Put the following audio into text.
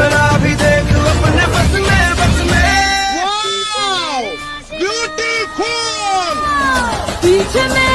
રાહી દેખું અપને બસ મે બસ મે wow beautiful پیچھے